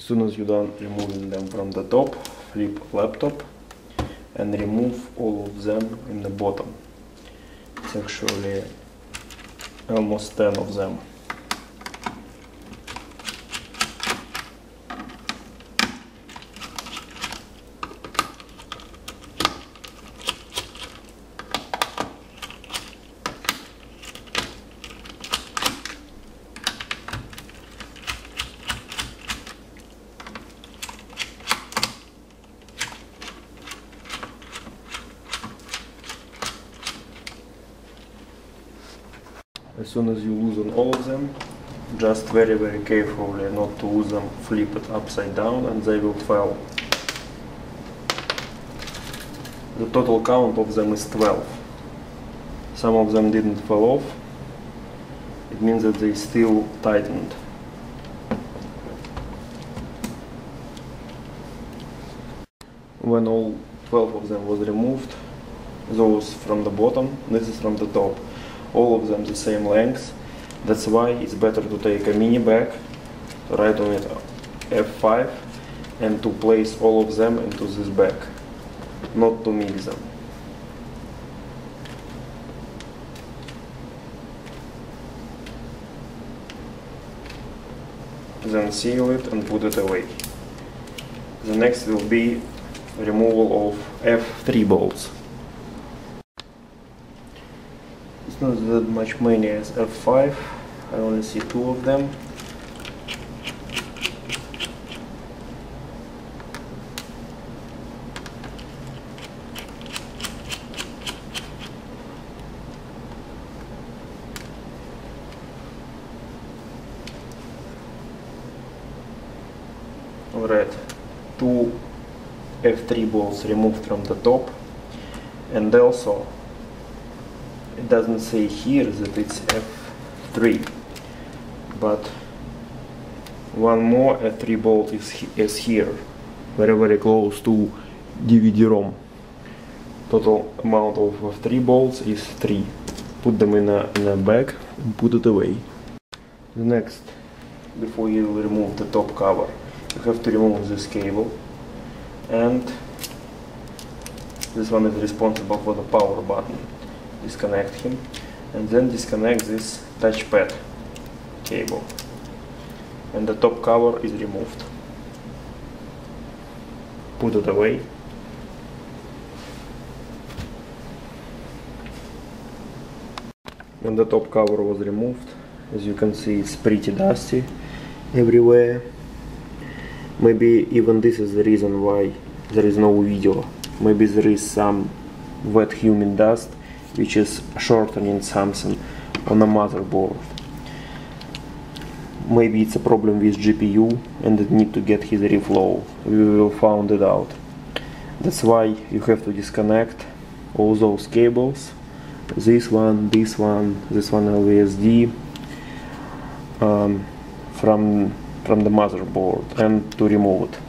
As soon as you're done removing them from the top, flip laptop and remove all of them in the bottom. It's actually almost 10 of them. As soon as you loosen all of them, just very very carefully eh, not to lose them, flip it upside down and they will fall. The total count of them is 12. Some of them didn't fall off. It means that they still tightened. When all 12 of them was removed, those from the bottom, this is from the top all of them the same length. That's why it's better to take a mini bag, write on it F5, and to place all of them into this bag, not to mix them. Then seal it and put it away. The next will be removal of F3 bolts. Not that much many as F5. I only see two of them. Alright, two F3 balls removed from the top and also it doesn't say here that it's F3 but one more F3 bolt is, is here very very close to DVD-ROM total amount of F3 bolts is 3 put them in a, in a bag and put it away the next before you remove the top cover you have to remove this cable and this one is responsible for the power button disconnect him and then disconnect this touchpad cable. And the top cover is removed. Put it away. When the top cover was removed. As you can see it's pretty dusty everywhere. Maybe even this is the reason why there is no video. Maybe there is some wet human dust which is shortening something on the motherboard. Maybe it's a problem with GPU and it need to get his reflow. We will find it out. That's why you have to disconnect all those cables. This one this one this one LVSD um, from from the motherboard and to remove it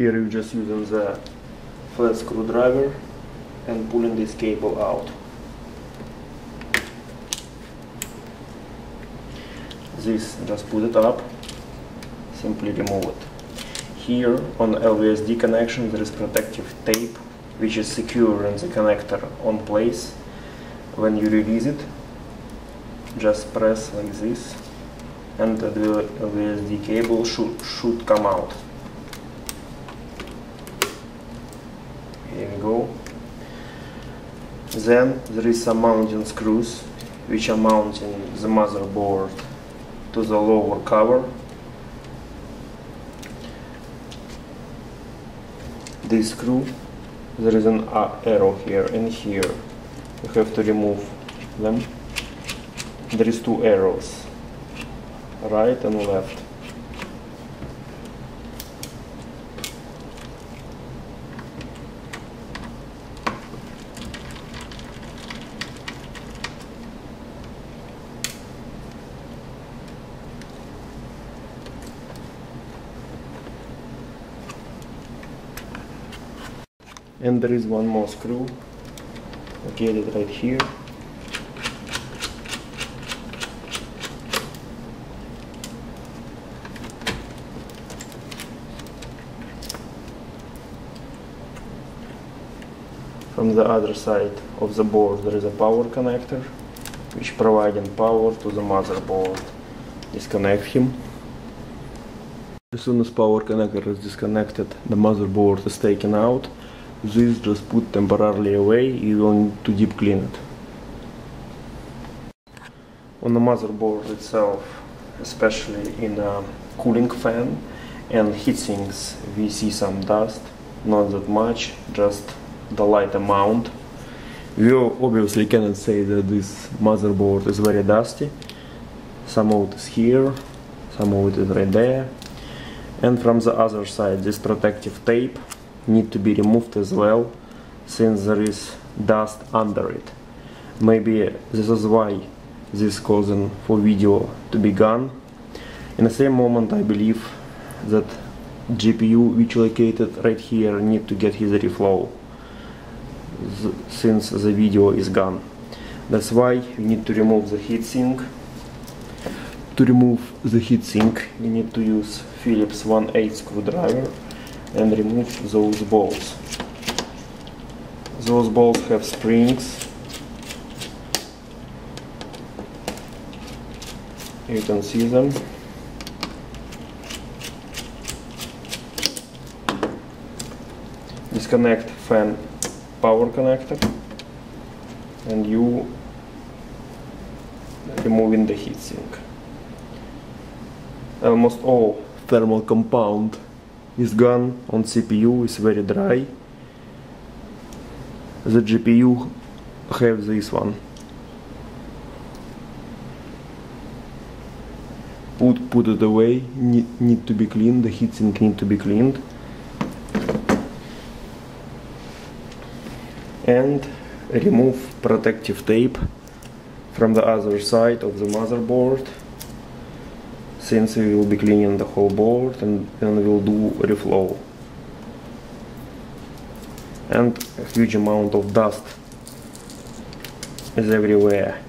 here you just using the flat screwdriver and pulling this cable out. This, just put it up, simply remove it. Here on LVSD connection there is protective tape which is securing the connector on place. When you release it, just press like this and the LVSD cable should, should come out. Here we go. Then there is some mounting screws which are mounting the motherboard to the lower cover. This screw, there is an arrow here and here. You have to remove them. There is two arrows, right and left. and there is one more screw. Get it right here. From the other side of the board there is a power connector which providing power to the motherboard. Disconnect him. As soon as power connector is disconnected the motherboard is taken out. This just put temporarily away, you don't need to deep clean it. On the motherboard itself, especially in a cooling fan and heatsinks, we see some dust, not that much, just the light amount. We obviously cannot say that this motherboard is very dusty. Some of it is here, some of it is right there. And from the other side, this protective tape need to be removed as well, since there is dust under it. Maybe this is why this causing for video to be gone. In the same moment, I believe that GPU which located right here need to get his reflow since the video is gone. That's why we need to remove the heatsink. To remove the heatsink, we need to use Phillips 1/8 screwdriver and remove those balls. Those balls have springs. You can see them. Disconnect fan power connector and you removing the heatsink. Almost all thermal compound is gone on CPU, is very dry. The GPU have this one. Put, put it away, need, need to be cleaned, the heatsink need to be cleaned. and remove protective tape from the other side of the motherboard since we will be cleaning the whole board and then we'll do reflow and a huge amount of dust is everywhere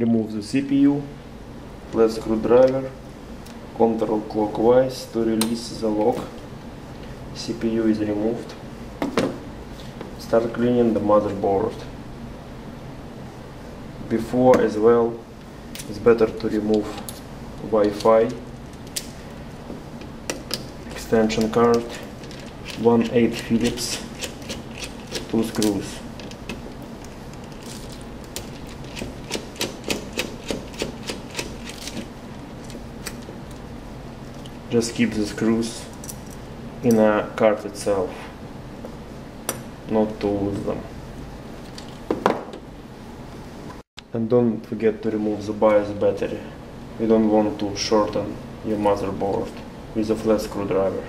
remove the CPU left screwdriver control clockwise to release the lock. CPU is removed. Start cleaning the motherboard. Before as well, it's better to remove Wi-Fi extension card, 1.8 Phillips, two screws. just keep the screws in a card itself not to lose them and don't forget to remove the BIOS battery. You don't want to shorten your motherboard with a flat screwdriver